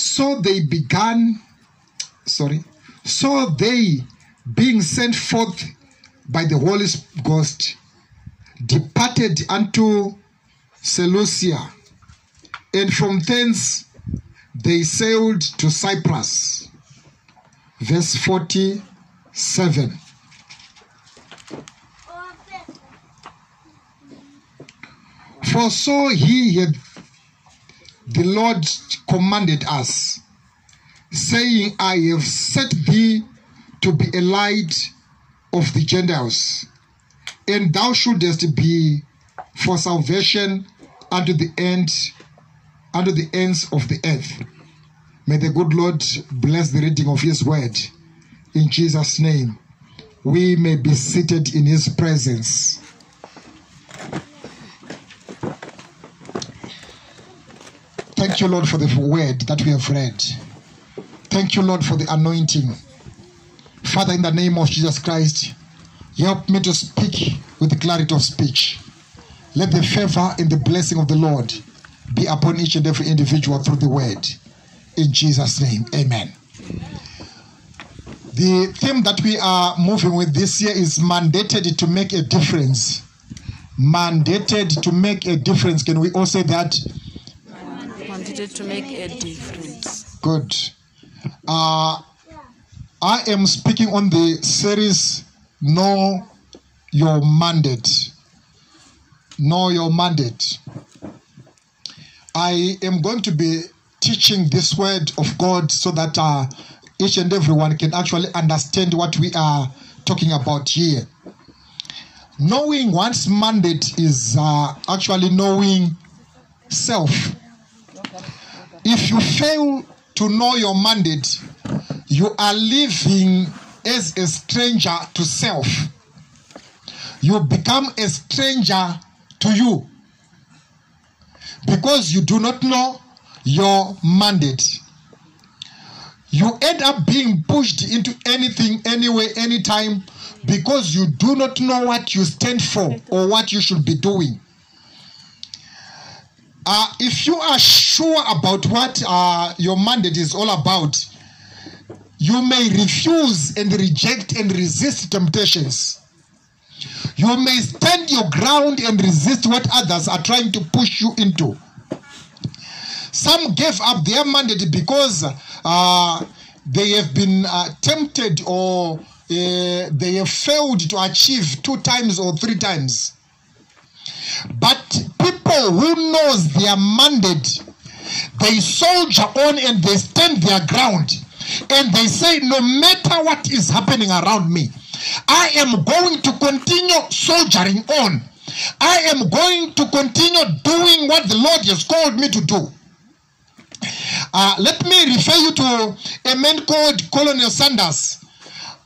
So they began, sorry, so they, being sent forth by the Holy Ghost, departed unto Seleucia, and from thence they sailed to Cyprus. Verse 47. For so he had the Lord commanded us, saying, I have set thee to be a light of the Gentiles, and thou shouldest be for salvation unto the end, unto the ends of the earth. May the good Lord bless the reading of his word. In Jesus' name, we may be seated in his presence. Thank you, Lord, for the word that we have read. Thank you, Lord, for the anointing. Father, in the name of Jesus Christ, help me to speak with clarity of speech. Let the favor and the blessing of the Lord be upon each and every individual through the word. In Jesus' name, amen. The theme that we are moving with this year is mandated to make a difference. Mandated to make a difference. Can we all say that? To make a difference. Good. Uh, I am speaking on the series Know Your Mandate. Know Your Mandate. I am going to be teaching this word of God so that uh, each and everyone can actually understand what we are talking about here. Knowing one's mandate is uh, actually knowing self. If you fail to know your mandate, you are living as a stranger to self. You become a stranger to you because you do not know your mandate. You end up being pushed into anything, anyway, anytime because you do not know what you stand for or what you should be doing. Uh, if you are sure about what uh, your mandate is all about, you may refuse and reject and resist temptations. You may stand your ground and resist what others are trying to push you into. Some gave up their mandate because uh, they have been uh, tempted or uh, they have failed to achieve two times or three times. But people who knows their mandate, they soldier on and they stand their ground. And they say, no matter what is happening around me, I am going to continue soldiering on. I am going to continue doing what the Lord has called me to do. Uh, let me refer you to a man called Colonel Sanders.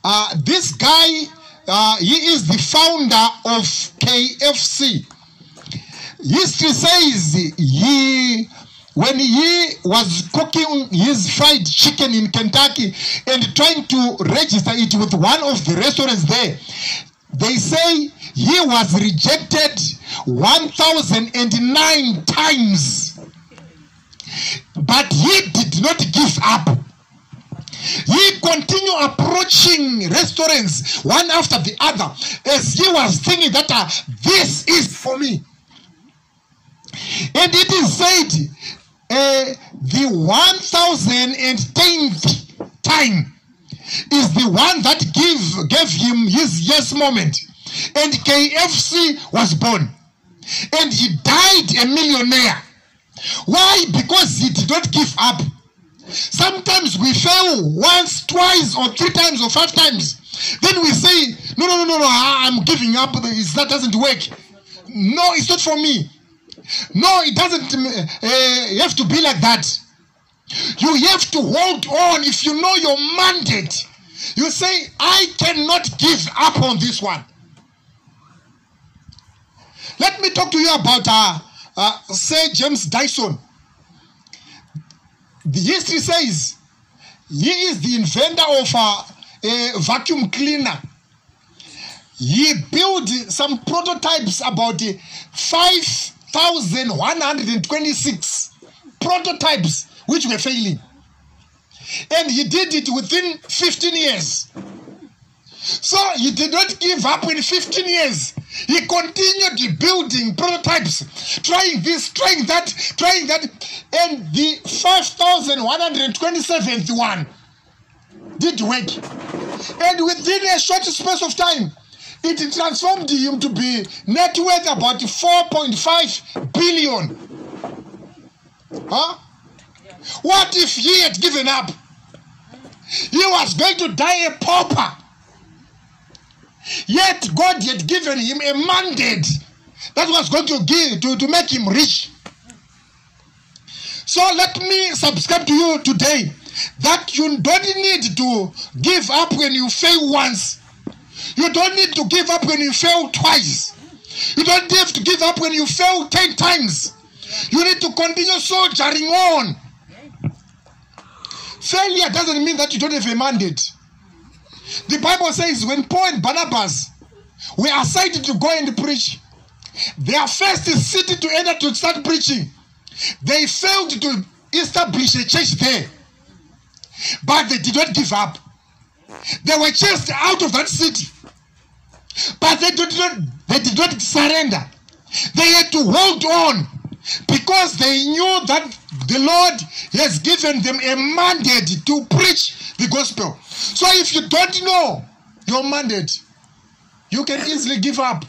Uh, this guy, uh, he is the founder of KFC. History says he, when he was cooking his fried chicken in Kentucky and trying to register it with one of the restaurants there, they say he was rejected 1,009 times. But he did not give up. He continued approaching restaurants one after the other as he was thinking that uh, this is for me. And it is said uh, the 1010th time is the one that give, gave him his yes moment. And KFC was born. And he died a millionaire. Why? Because he did not give up. Sometimes we fail once, twice, or three times, or five times. Then we say, No, no, no, no, no, I'm giving up. That doesn't work. No, it's not for me. No, it doesn't uh, have to be like that. You have to hold on if you know your mandate. You say, I cannot give up on this one. Let me talk to you about uh, uh, Sir James Dyson. The history says he is the inventor of uh, a vacuum cleaner. He built some prototypes about uh, 5,126 prototypes which were failing. And he did it within 15 years. So he did not give up in 15 years. He continued building prototypes, trying this, trying that, trying that. And the 5,127th one did work. And within a short space of time, it transformed him to be net worth about 4.5 billion. Huh? What if he had given up? He was going to die a pauper. Yet God had given him a mandate that was going to give to, to make him rich. So let me subscribe to you today that you don't need to give up when you fail once. You don't need to give up when you fail twice. You don't have to give up when you fail 10 times. You need to continue soldiering on. Failure doesn't mean that you don't have a mandate. The Bible says when Paul and Barnabas were assigned to go and preach, their first city to enter to start preaching, they failed to establish a church there. But they did not give up. They were chased out of that city. But they did not, they did not surrender. They had to hold on because they knew that the Lord has given them a mandate to preach the gospel. So if you don't know your mandate, you can easily give up.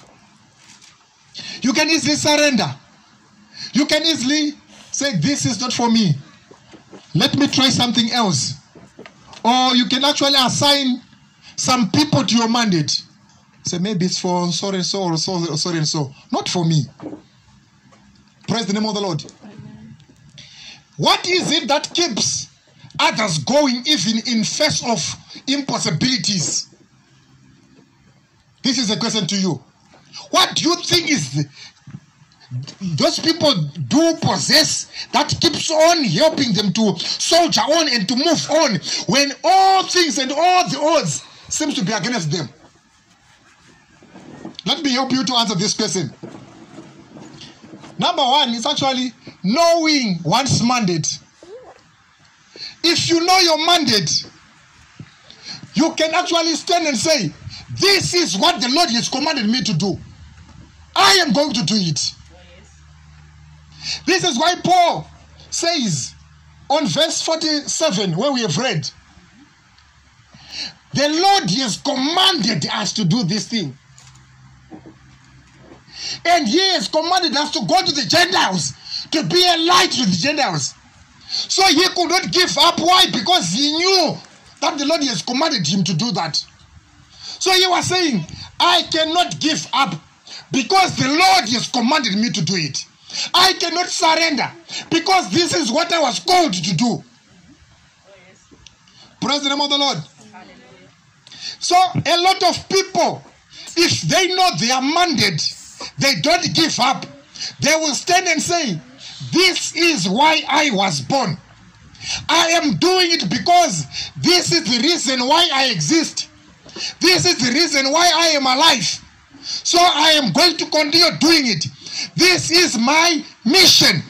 You can easily surrender. You can easily say, This is not for me. Let me try something else. Or you can actually assign some people to your mandate. Say, maybe it's for so and so or so, so and so. Not for me. Praise the name of the Lord. Amen. What is it that keeps others going even in face of impossibilities? This is a question to you. What do you think is the, those people do possess that keeps on helping them to soldier on and to move on when all things and all the odds seems to be against them? Let me help you to answer this question. Number one is actually knowing one's mandate. If you know your mandate, you can actually stand and say, This is what the Lord has commanded me to do. I am going to do it. This is why Paul says on verse 47, where we have read, The Lord has commanded us to do this thing. And he has commanded us to go to the Gentiles, to be a light to the Gentiles. So he could not give up. Why? Because he knew that the Lord has commanded him to do that. So he was saying, I cannot give up because the Lord has commanded me to do it. I cannot surrender because this is what I was called to do. Praise the name of the Lord. So a lot of people, if they know their mandate, they don't give up. They will stand and say, This is why I was born. I am doing it because this is the reason why I exist. This is the reason why I am alive. So I am going to continue doing it. This is my mission.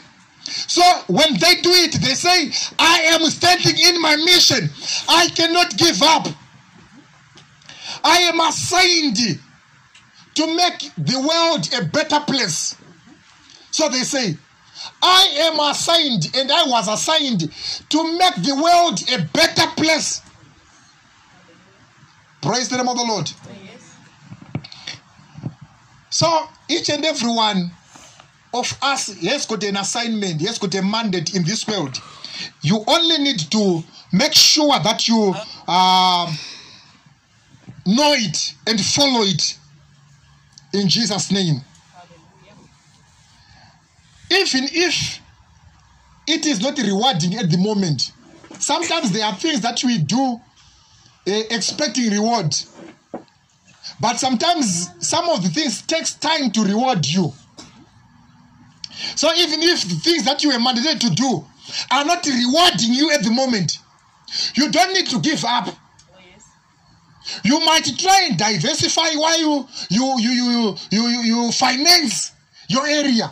So when they do it, they say, I am standing in my mission. I cannot give up. I am assigned to make the world a better place. So they say, I am assigned and I was assigned to make the world a better place. Praise the name of the Lord. So each and every one of us has got an assignment, has got a mandate in this world. You only need to make sure that you uh, know it and follow it in Jesus' name. Even if it is not rewarding at the moment, sometimes there are things that we do uh, expecting reward. But sometimes some of the things takes time to reward you. So even if the things that you were mandated to do are not rewarding you at the moment, you don't need to give up. You might try and diversify while you you you you you you, you finance your area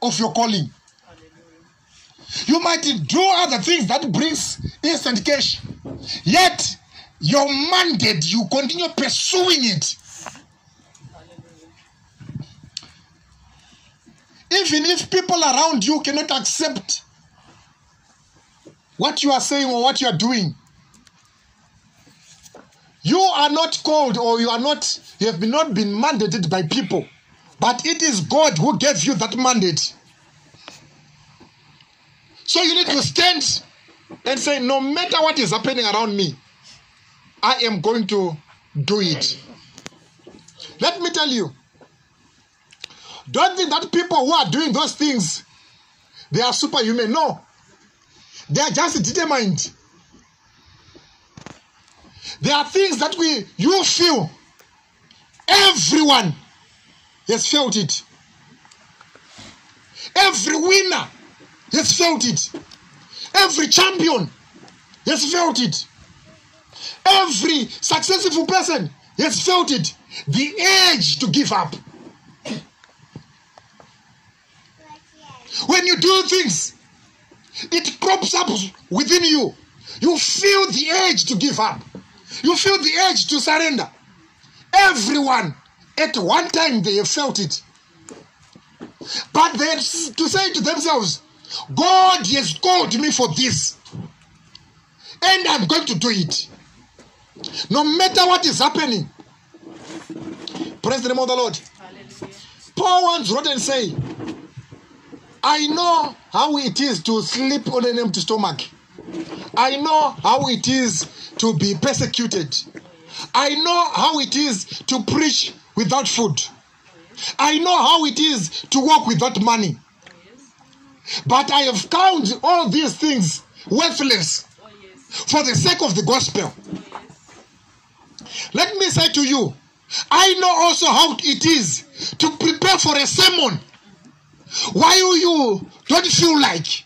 of your calling. You might do other things that brings instant cash. Yet your mandate, you continue pursuing it. Even if people around you cannot accept what you are saying or what you are doing, you are not called or you are not, you have not been mandated by people, but it is God who gave you that mandate. So you need to stand and say, no matter what is happening around me, I am going to do it. Let me tell you, don't think that people who are doing those things, they are superhuman. No, they are just determined. There are things that we you feel. Everyone has felt it. Every winner has felt it. Every champion has felt it. Every successful person has felt it. The urge to give up. When you do things, it crops up within you. You feel the urge to give up. You feel the urge to surrender. Everyone, at one time, they have felt it. But they to say to themselves, God has called me for this, and I'm going to do it. No matter what is happening. Praise the name of the Lord. Paul once wrote and say, I know how it is to sleep on an empty stomach. I know how it is to be persecuted. I know how it is to preach without food. I know how it is to work without money. But I have counted all these things worthless for the sake of the gospel. Let me say to you, I know also how it is to prepare for a sermon while you don't feel like.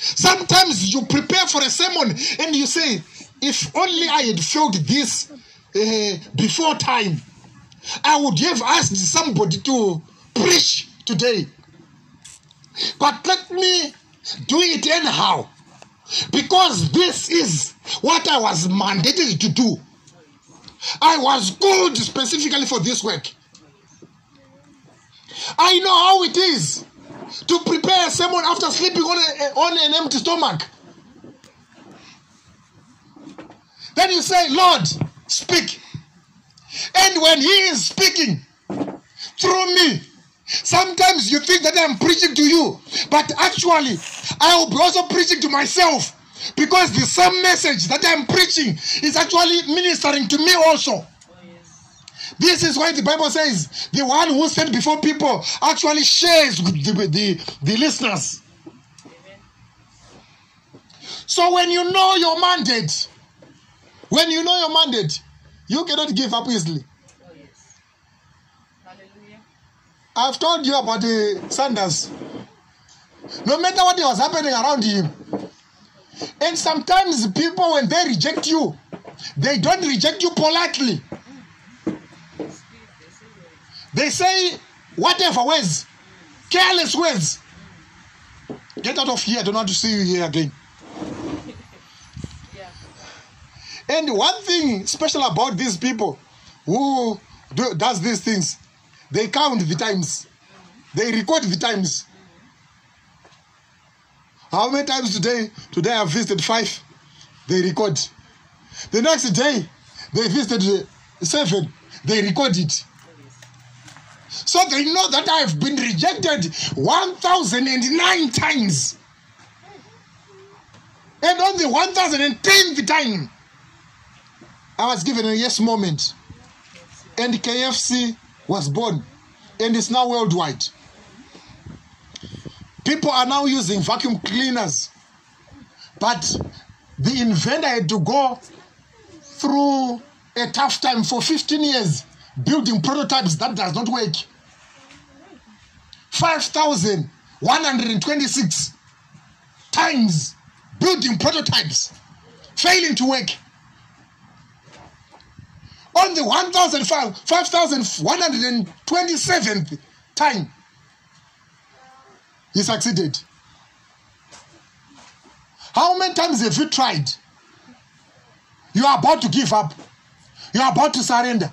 Sometimes you prepare for a sermon and you say, if only I had felt this uh, before time, I would have asked somebody to preach today. But let me do it anyhow. Because this is what I was mandated to do. I was called specifically for this work. I know how it is to prepare sermon after sleeping on, a, on an empty stomach. Then you say, Lord, speak. And when He is speaking through me, sometimes you think that I'm preaching to you, but actually, I will be also preaching to myself because the same message that I'm preaching is actually ministering to me also. This is why the Bible says the one who stands before people actually shares with the, the, the listeners. So when you know your mandate, when you know your mandate, you cannot give up easily. I've told you about the Sanders. No matter what was happening around him. And sometimes people, when they reject you, they don't reject you politely. They say whatever words, careless words. Get out of here. I don't want to see you here again. And one thing special about these people who do, does these things, they count the times. They record the times. How many times today? Today I've visited five. They record. The next day, they visited seven. They record it. So they know that I've been rejected 1,009 times. And on the 1,010th time, I was given a yes moment. And KFC was born. And it's now worldwide. People are now using vacuum cleaners. But the inventor had to go through a tough time for 15 years building prototypes that does not work. 5,126 times building prototypes failing to work. On the 5,127th time, he succeeded. How many times have you tried? You are about to give up. You are about to surrender.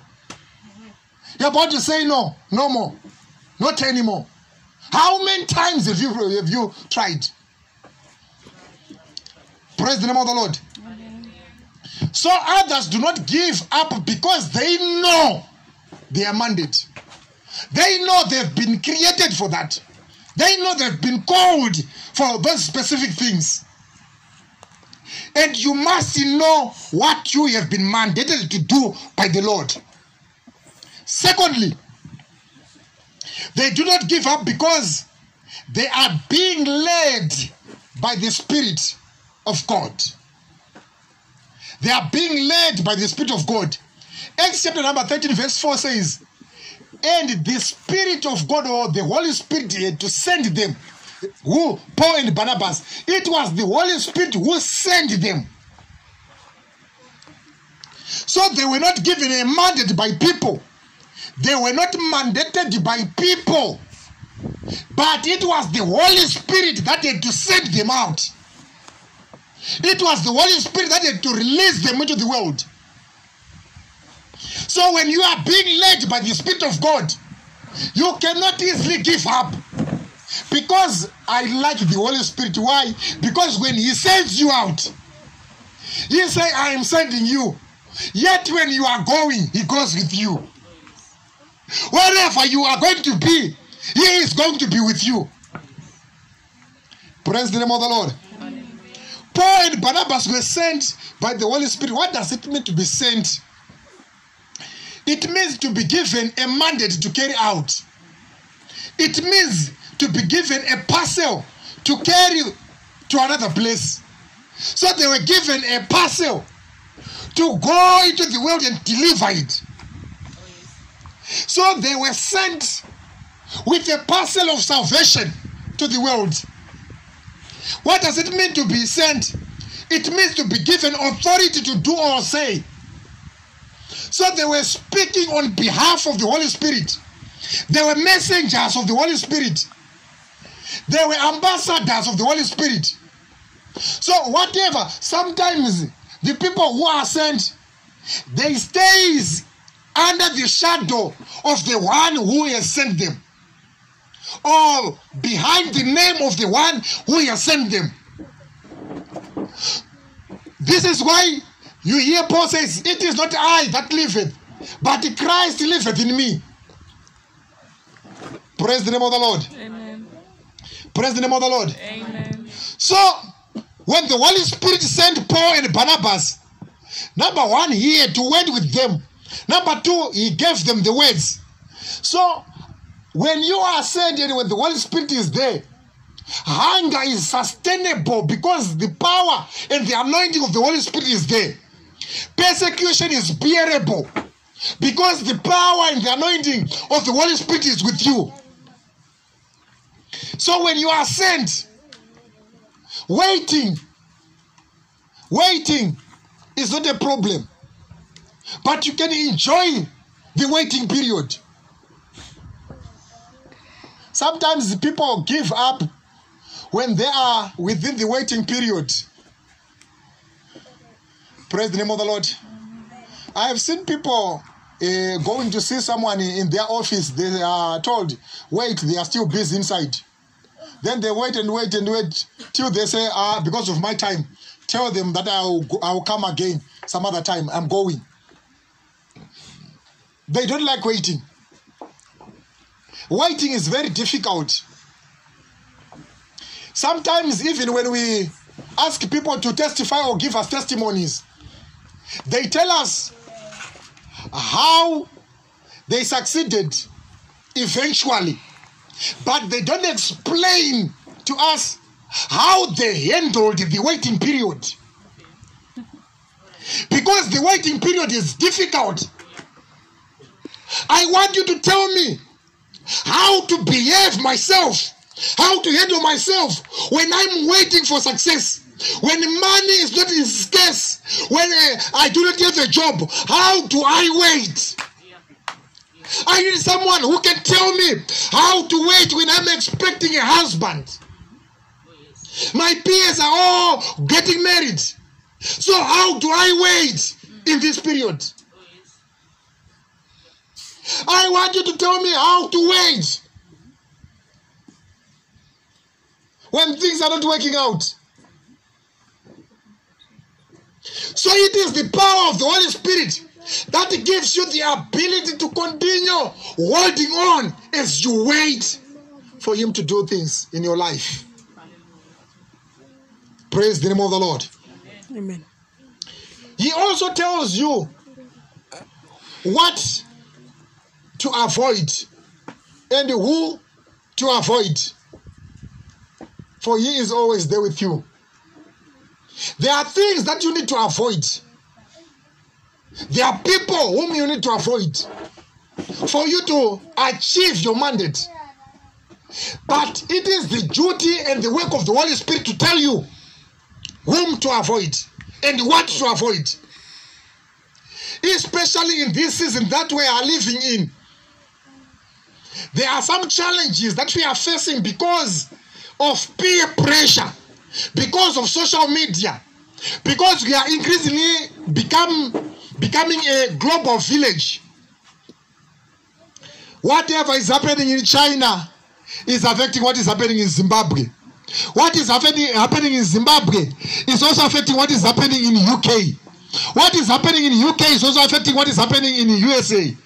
You're about to say no, no more, not anymore. How many times have you have you tried? Praise the name of the Lord. So others do not give up because they know their mandate. They know they've been created for that. They know they've been called for those specific things. And you must know what you have been mandated to do by the Lord. Secondly, they do not give up because they are being led by the Spirit of God. They are being led by the Spirit of God. Acts chapter number 13, verse 4 says, And the Spirit of God or the Holy Spirit had to send them. Who? Paul and Barnabas. It was the Holy Spirit who sent them. So they were not given a mandate by people. They were not mandated by people. But it was the Holy Spirit that had to send them out. It was the Holy Spirit that had to release them into the world. So when you are being led by the Spirit of God, you cannot easily give up. Because I like the Holy Spirit. Why? Because when He sends you out, He say, I am sending you. Yet when you are going, He goes with you. Wherever you are going to be, He is going to be with you. Praise the name of the Lord. Paul and Barnabas were sent by the Holy Spirit. What does it mean to be sent? It means to be given a mandate to carry out. It means to be given a parcel to carry to another place. So they were given a parcel to go into the world and deliver it. So they were sent with a parcel of salvation to the world. What does it mean to be sent? It means to be given authority to do or say. So they were speaking on behalf of the Holy Spirit. They were messengers of the Holy Spirit. They were ambassadors of the Holy Spirit. So whatever, sometimes the people who are sent, they stays under the shadow of the one who has sent them. Or behind the name of the one who has sent them. This is why you hear Paul says, It is not I that liveth, but Christ liveth in me. Praise the name of the Lord. Amen. Praise the name of the Lord. Amen. So, when the Holy Spirit sent Paul and Barnabas, number one, he had to went with them. Number two, he gave them the words. So, when you are sent when the Holy Spirit is there, hunger is sustainable because the power and the anointing of the Holy Spirit is there. Persecution is bearable because the power and the anointing of the Holy Spirit is with you. So when you are sent, waiting, waiting is not a problem, but you can enjoy the waiting period. Sometimes people give up when they are within the waiting period. Praise the name of the Lord. I have seen people uh, going to see someone in their office. They are told, wait, they are still busy inside. Then they wait and wait and wait till they say, ah, because of my time, tell them that I will, I will come again some other time. I'm going. They don't like waiting. Waiting is very difficult. Sometimes, even when we ask people to testify or give us testimonies, they tell us how they succeeded eventually, but they don't explain to us how they handled the waiting period. Because the waiting period is difficult. I want you to tell me how to behave myself, how to handle myself when I'm waiting for success. When money is not in scarce, when uh, I do not have a job, how do I wait? I need someone who can tell me how to wait when I'm expecting a husband. My peers are all getting married. So how do I wait in this period? I want you to tell me how to wait when things are not working out. So it is the power of the Holy Spirit that gives you the ability to continue holding on as you wait for Him to do things in your life. Praise the name of the Lord. Amen. He also tells you what to avoid and who to avoid. For He is always there with you. There are things that you need to avoid. There are people whom you need to avoid for you to achieve your mandate. But it is the duty and the work of the Holy Spirit to tell you whom to avoid and what to avoid. Especially in this season that we are living in. There are some challenges that we are facing because of peer pressure, because of social media, because we are increasingly become becoming a global village. Whatever is happening in China is affecting what is happening in Zimbabwe. What is happening, happening in Zimbabwe is also affecting what is happening in UK. What is happening in UK is also affecting what is happening in the USA.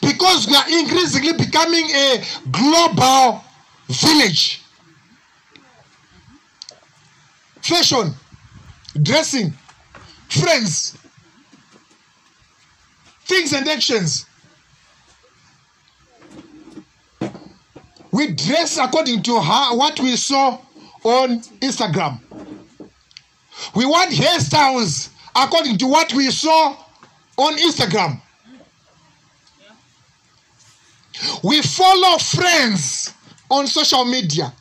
Because we are increasingly becoming a global village. Fashion, dressing, friends, things and actions. We dress according to how, what we saw on Instagram. We want hairstyles according to what we saw on Instagram. We follow friends on social media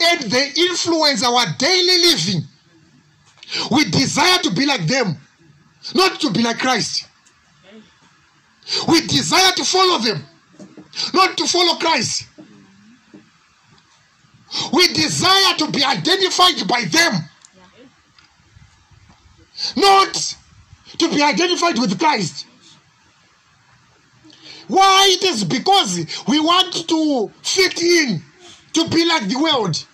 and they influence our daily living. We desire to be like them, not to be like Christ. We desire to follow them, not to follow Christ. We desire to be identified by them, not to be identified with Christ. Why? It is because we want to fit in, to be like the world.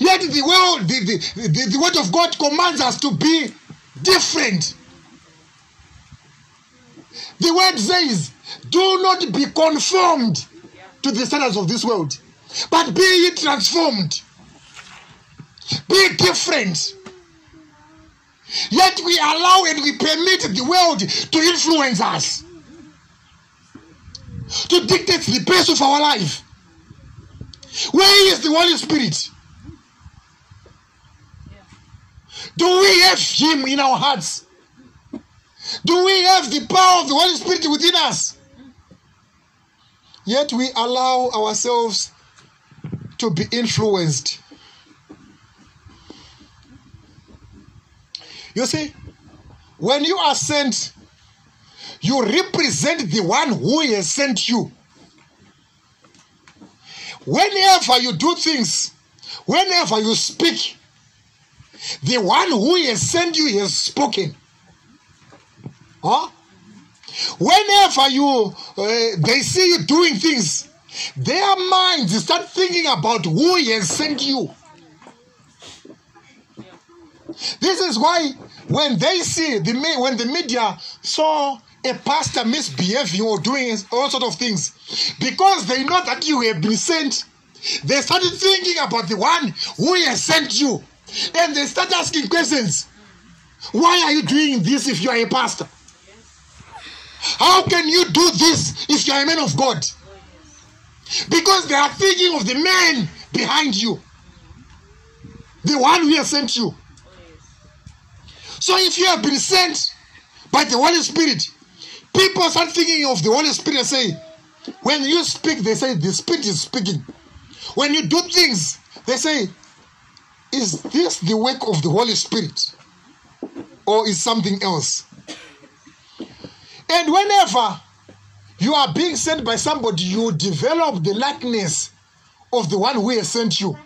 Yet the world, the, the, the, the word of God commands us to be different. The word says, do not be conformed to the standards of this world, but be transformed. Be different. Yet we allow and we permit the world to influence us, to dictate the pace of our life. Where is the Holy Spirit? Do we have Him in our hearts? Do we have the power of the Holy Spirit within us? Yet we allow ourselves to be influenced. You see, when you are sent, you represent the one who has sent you. Whenever you do things, whenever you speak, the one who has sent you has spoken. Huh? Whenever you uh, they see you doing things, their minds start thinking about who has sent you. This is why when they see the when the media saw a pastor misbehaving or doing all sort of things, because they know that you have been sent, they started thinking about the one who has sent you, and they start asking questions. Why are you doing this if you are a pastor? How can you do this if you are a man of God? Because they are thinking of the man behind you, the one who has sent you. So if you have been sent by the Holy Spirit, people start thinking of the Holy Spirit say, when you speak, they say the Spirit is speaking. When you do things, they say, is this the work of the Holy Spirit? Or is something else? And whenever you are being sent by somebody, you develop the likeness of the one who has sent you.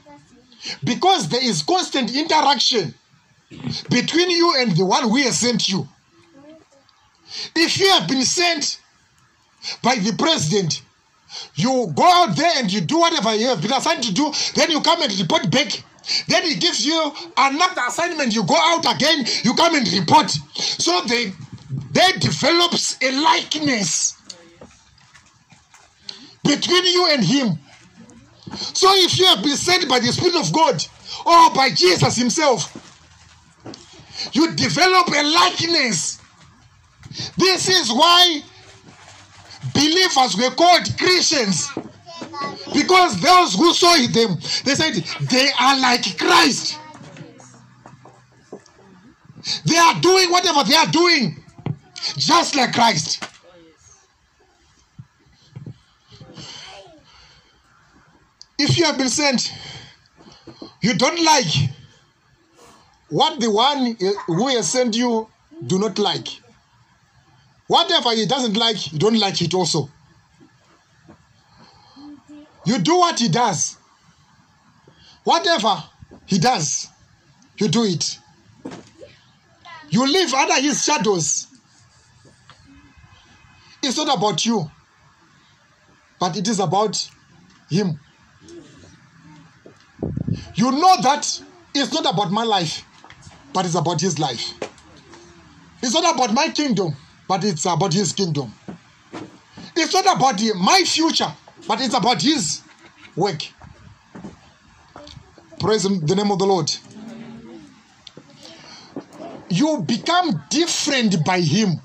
Because there is constant interaction between you and the one who has sent you. If you have been sent by the president, you go out there and you do whatever you have been assigned to do, then you come and report back. Then he gives you another assignment, you go out again, you come and report. So they there develops a likeness between you and him. So if you have been sent by the Spirit of God or by Jesus Himself, you develop a likeness. This is why believers were called Christians. Because those who saw them, they said they are like Christ. They are doing whatever they are doing, just like Christ. If you have been sent, you don't like what the one who has sent you do not like. Whatever he doesn't like, you don't like it also. You do what he does. Whatever he does, you do it. You live under his shadows. It's not about you, but it is about him. You know that it's not about my life, but it's about his life. It's not about my kingdom, but it's about his kingdom. It's not about my future, but it's about his work. Praise the name of the Lord. You become different by him.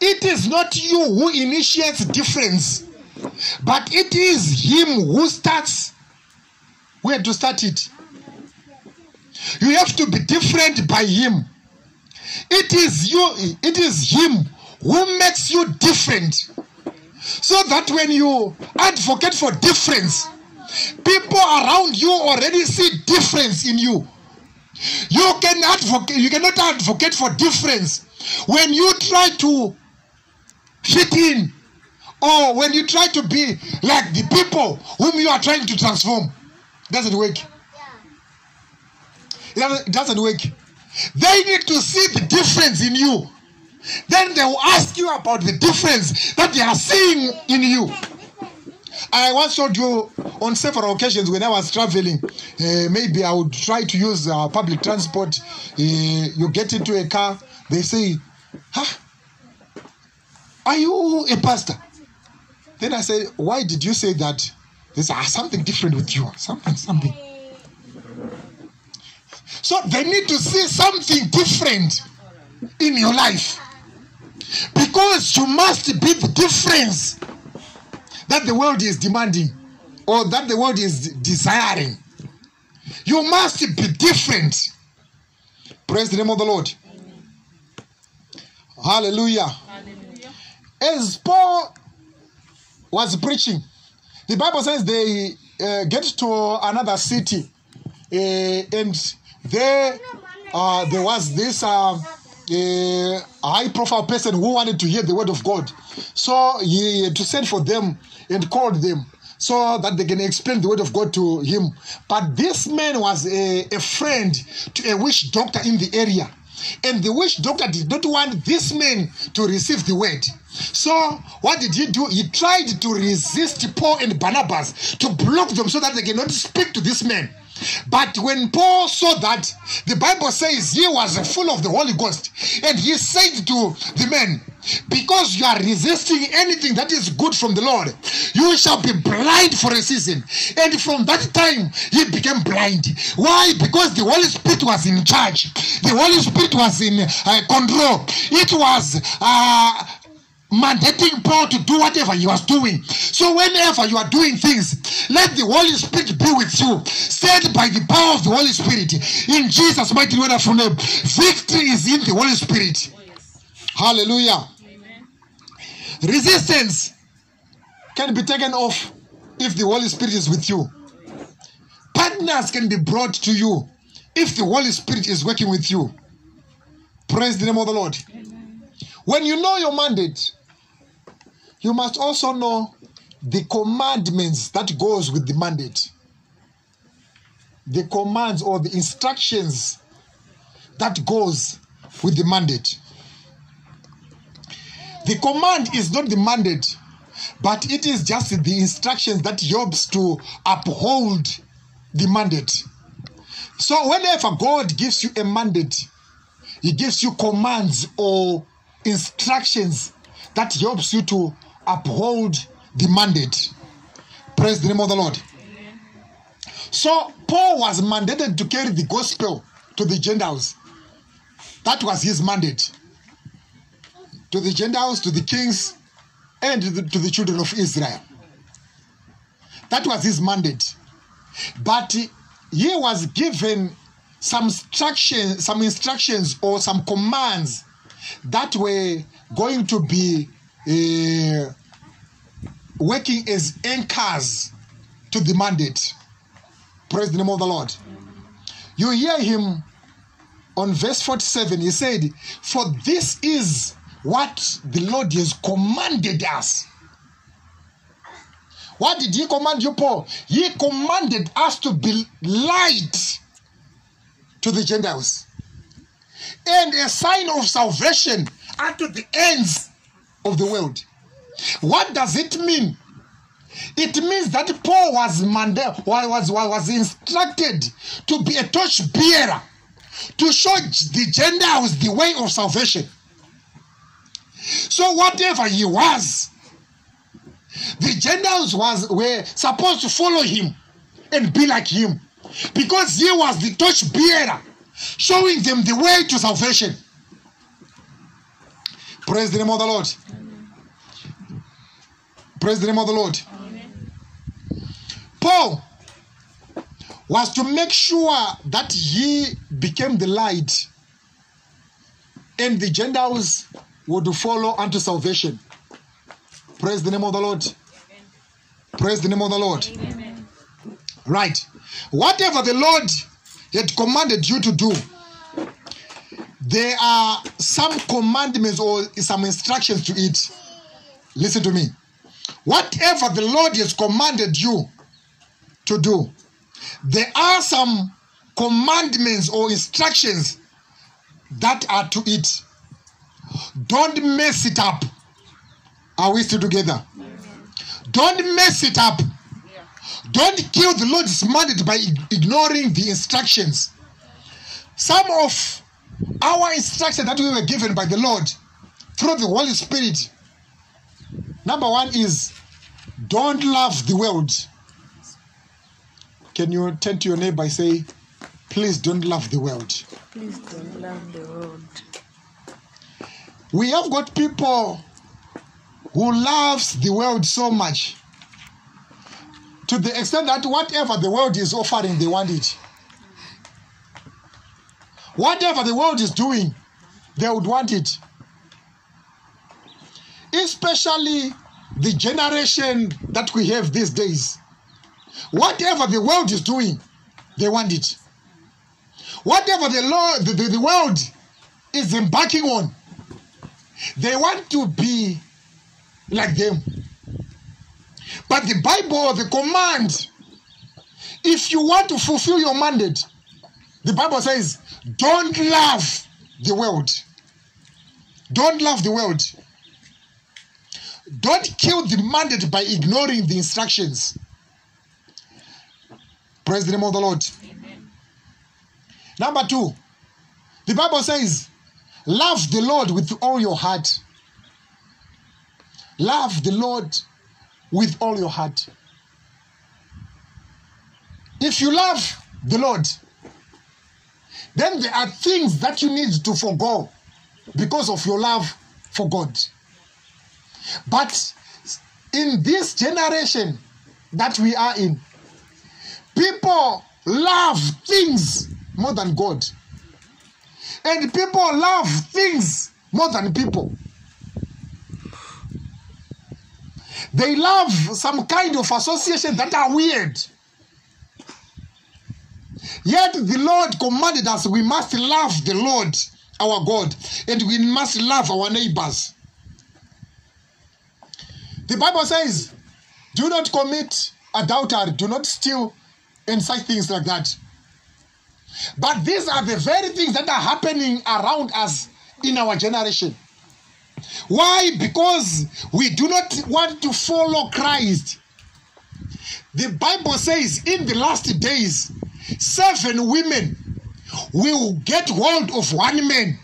It is not you who initiates difference, but it is him who starts where to start it. You have to be different by him. It is you, it is him who makes you different. So that when you advocate for difference, people around you already see difference in you. You can advocate, you cannot advocate for difference when you try to fit in or when you try to be like the people whom you are trying to transform. Doesn't work. It doesn't, doesn't work. They need to see the difference in you. Then they will ask you about the difference that they are seeing in you. I once told you on several occasions when I was traveling, uh, maybe I would try to use uh, public transport. Uh, you get into a car, they say, huh? Are you a pastor? Then I said, Why did you say that? They said, ah, something different with you. Something, something. So they need to see something different in your life. Because you must be the difference that the world is demanding or that the world is desiring. You must be different. Praise the name of the Lord. Hallelujah. As Paul was preaching, the Bible says they uh, get to another city, uh, and there uh, there was this uh, uh, high-profile person who wanted to hear the word of God. So he had to send for them and called them so that they can explain the word of God to him. But this man was a, a friend to a witch doctor in the area. And the witch doctor did not want this man to receive the word. So, what did he do? He tried to resist Paul and Barnabas to block them so that they cannot speak to this man. But when Paul saw that, the Bible says he was full of the Holy Ghost. And he said to the men, Because you are resisting anything that is good from the Lord, you shall be blind for a season. And from that time, he became blind. Why? Because the Holy Spirit was in charge, the Holy Spirit was in uh, control. It was. Uh, mandating Paul to do whatever he was doing. So whenever you are doing things, let the Holy Spirit be with you. Said by the power of the Holy Spirit. In Jesus' mighty wonderful name. Victory is in the Holy Spirit. Oh, Hallelujah. Resistance can be taken off if the Holy Spirit is with you. Partners can be brought to you if the Holy Spirit is working with you. Praise the name of the Lord. When you know your mandate, you must also know the commandments that goes with the mandate. The commands or the instructions that goes with the mandate. The command is not the mandate but it is just the instructions that helps to uphold the mandate. So whenever god gives you a mandate he gives you commands or instructions that helps you to uphold the mandate. Praise the name of the lord. So paul was mandated to carry the gospel to the gentiles. That was his mandate. To the gentiles to the kings and to the, to the children of israel. That was his mandate. But he was given some instructions some instructions or some commands that were going to be uh, working as anchors to the mandate. Praise the name of the lord. You hear him on verse 47 he said for this is what the lord has commanded us. What did he command you paul he commanded us to be light to the Gentiles and a sign of salvation unto the ends of the world. What does it mean? It means that Paul was, manda- was, was, was instructed to be a torch bearer to show the Gentiles the way of salvation. So whatever he was, the Gentiles was were supposed to follow him and be like him because he was the torch bearer showing them the way to salvation praise the name of the lord praise the name of the lord. Paul was to make sure that he became the light and the gentiles would follow unto salvation. Praise the name of the lord. Praise the name of the lord. Right. Whatever the lord had commanded you to do there are some commandments or some instructions to it. Listen to me whatever the lord has commanded you to do there are some commandments or instructions that are to it don't mess it up are we still together don't mess it up don't kill the Lord's mandate by ignoring the instructions. Some of our instructions that we were given by the Lord through the Holy Spirit. Number one is don't love the world. Can you turn to your neighbor and say, please don't love the world? Please don't love the world. We have got people who loves the world so much to the extent that whatever the world is offering, they want it. Whatever the world is doing, they would want it. Especially the generation that we have these days. Whatever the world is doing, they want it. Whatever the, law, the, the, the world is embarking on, they want to be like them. But the Bible, the command, if you want to fulfill your mandate, the Bible says, don't love the world. Don't love the world. Don't kill the mandate by ignoring the instructions. Praise the name of the Lord. Amen. Number two, the Bible says, love the Lord with all your heart. Love the Lord with all your heart. If you love the Lord, then there are things that you need to forego because of your love for God. But in this generation that we are in, people love things more than God. And people love things more than people. They love some kind of association that are weird. Yet the Lord commanded us we must love the Lord our God and we must love our neighbors. The Bible says, do not commit adultery, do not steal, and such things like that. But these are the very things that are happening around us in our generation. Why? Because we do not want to follow Christ. The Bible says in the last days, seven women will get hold of one man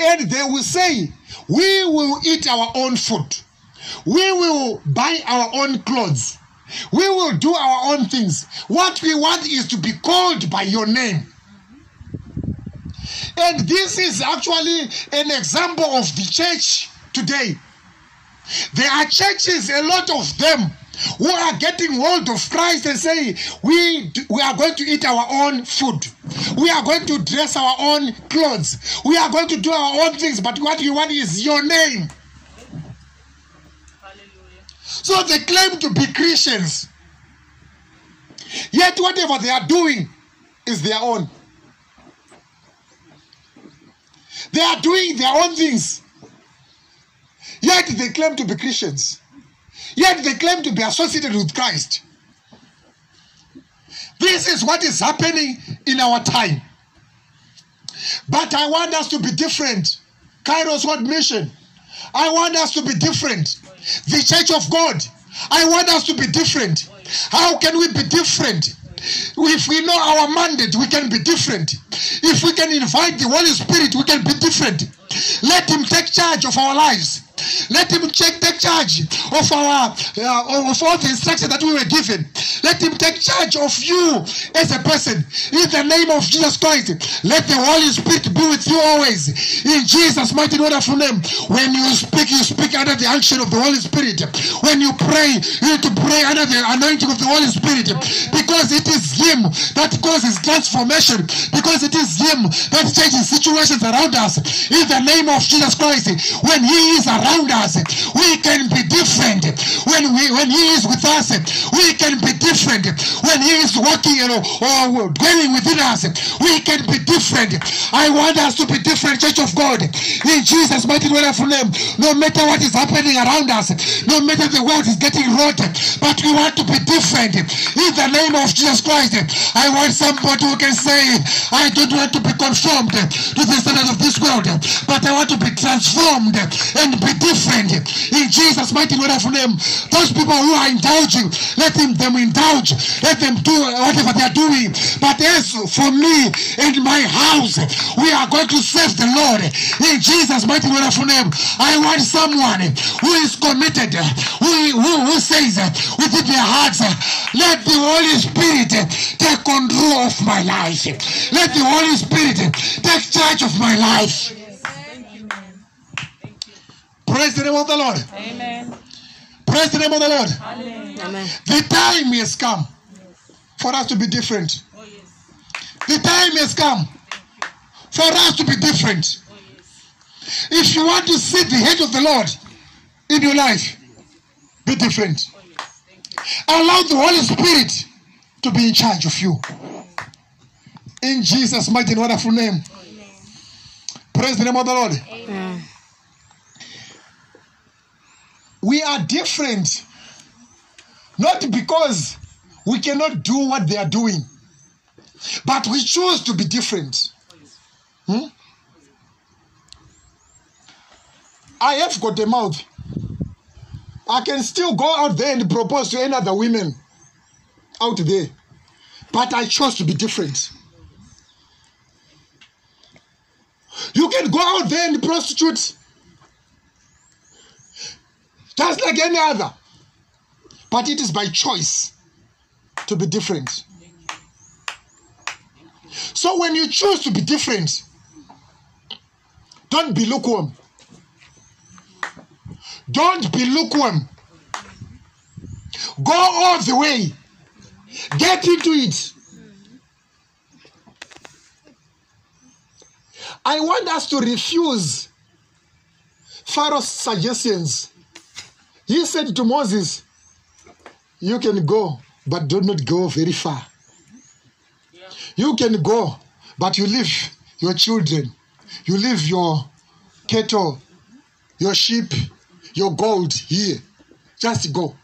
and they will say, We will eat our own food, we will buy our own clothes, we will do our own things. What we want is to be called by your name. And this is actually an example of the church today. There are churches, a lot of them, who are getting hold of Christ and say, we, we are going to eat our own food. We are going to dress our own clothes. We are going to do our own things. But what we want is your name. So they claim to be Christians. Yet whatever they are doing is their own. They are doing their own things. Yet they claim to be Christians. Yet they claim to be associated with Christ. This is what is happening in our time. But I want us to be different. Kairos Word Mission. I want us to be different. The Church of God. I want us to be different. How can we be different? If we know our mandate, we can be different. If we can invite the Holy Spirit, we can be different. Let Him take charge of our lives. Let Him take, take charge of our uh, of all the instructions that we were given. Let Him take charge of you as a person. In the name of Jesus Christ, let the Holy Spirit be with you always. In Jesus' mighty wonderful name. When you speak, you speak under the action of the Holy Spirit. When you pray, you need to pray under the anointing of the Holy Spirit, because it is Him that causes transformation. Because it is Him that changes situations around us. In the name of Jesus Christ, when He is around us, we can be different. When we when He is with us, we can be different. When He is working or, or dwelling within us, we can be different. I want us to be different, Church of God. In Jesus' mighty wonderful name, no matter what is happening around us, no matter the world is getting rotten, but we want to be different. In the name of Jesus Christ, I want somebody who can say, I don't want to be conformed to the standards of this world, but I want to be transformed and be different. In Jesus' mighty wonderful name, those people who are indulging, let them, them indulge, let them do whatever they are doing. But as for me and my house, we are going to serve the Lord. In Jesus' mighty wonderful name, I want someone who is committed, who, who, who says within their hearts, let the Holy Spirit take control of my life. Let the Holy Spirit take charge of my life. Praise the name of the Lord. Amen. Praise the name of the Lord. Amen. The time has come for us to be different. Oh, the time has come for us to be different. Oh, if you want to see the hand of the Lord in your life, be different. Oh, Allow the Holy Spirit to be in charge of you. In Jesus' mighty and wonderful name. Praise the name of the Lord. Amen. We are different. Not because we cannot do what they are doing, but we choose to be different. Hmm? I have got a mouth. I can still go out there and propose to any other women out there, but I chose to be different. You can go out there and prostitute just like any other. But it is by choice to be different. So when you choose to be different, don't be lukewarm. Don't be lukewarm. Go all the way. Get into it. I want us to refuse Pharaoh's suggestions. He said to Moses, You can go, but do not go very far. You can go, but you leave your children, you leave your cattle, your sheep, your gold here. Just go.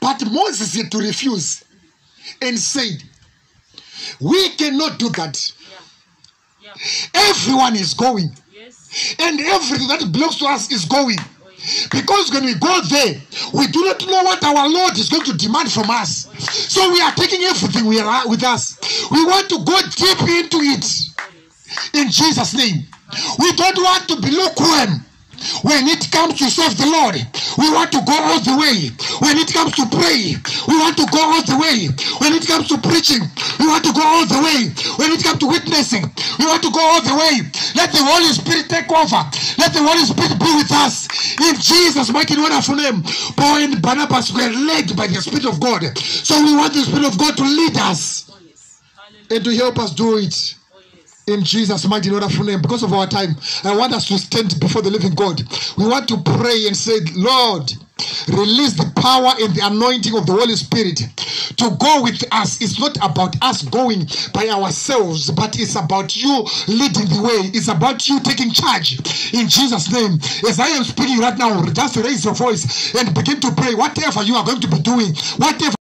But Moses had to refuse and said, We cannot do that. Yeah. Everyone is going, Yes. and everything that belongs to us is going. Because when we go there, we do not know what our Lord is going to demand from us. So we are taking everything we are with us. We want to go deep into it in Jesus' name. We don't want to be lukewarm. When it comes to serve the Lord, we want to go all the way. When it comes to pray, we want to go all the way. When it comes to preaching, we want to go all the way. When it comes to witnessing, we want to go all the way. Let the Holy Spirit take over. Let the Holy Spirit be with us. In Jesus' mighty wonderful name, Paul and Barnabas were led by the Spirit of God. So we want the Spirit of God to lead us Oh, and to help us do it. In Jesus' mighty and wonderful name. Because of our time, I want us to stand before the living God. We want to pray and say, Lord, release the power and the anointing of the Holy Spirit to go with us. It's not about us going by ourselves, but it's about you leading the way. It's about you taking charge in Jesus' name. As I am speaking right now, just raise your voice and begin to pray. Whatever you are going to be doing, whatever